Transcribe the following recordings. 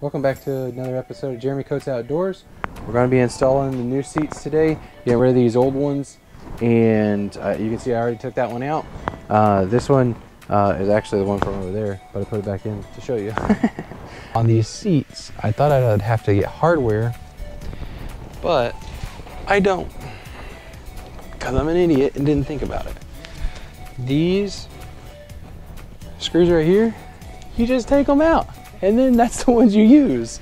Welcome back to another episode of Jeremy Coates Outdoors. We're going to be installing the new seats today, getting rid of these old ones, and uh, you can see I already took that one out. Uh, this one uh, is actually the one from over there, but I put it back in to show you. On these seats, I thought I'd have to get hardware, but I don't, because I'm an idiot and didn't think about it. These screws right here, you just take them out and then that's the ones you use.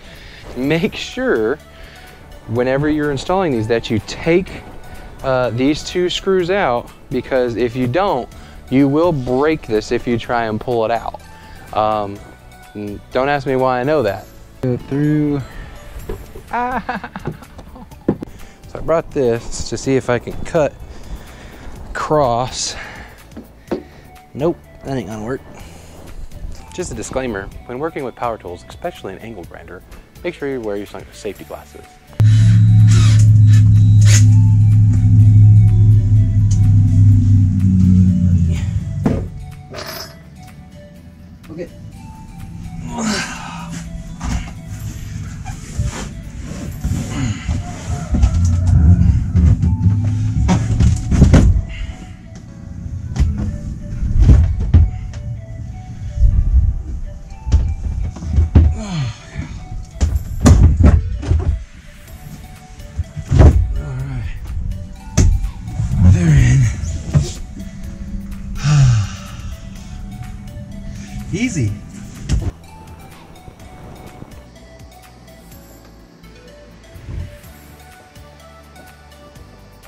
Make sure whenever you're installing these that you take uh, these two screws out because if you don't, you will break this if you try and pull it out. Um, don't ask me why I know that. Go through. So I brought this to see if I can cut across. Nope, that ain't gonna work. Just a disclaimer, when working with power tools, especially an angle grinder, make sure you wear your safety glasses. Okay. Easy.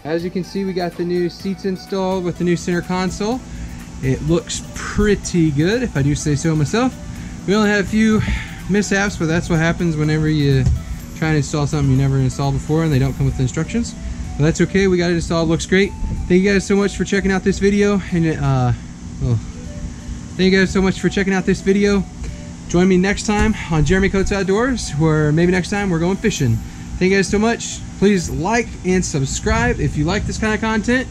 As you can see, we got the new seats installed with the new center console. It looks pretty good, if I do say so myself. We only had a few mishaps, but that's what happens whenever you try to install something you never installed before and they don't come with instructions. But that's okay, we got it installed, looks great. Thank you guys so much for checking out this video. And uh, well, thank you guys so much for checking out this video. Join me next time on Jeremy Coates Outdoors, where maybe next time we're going fishing. Thank you guys so much. Please like and subscribe if you like this kind of content.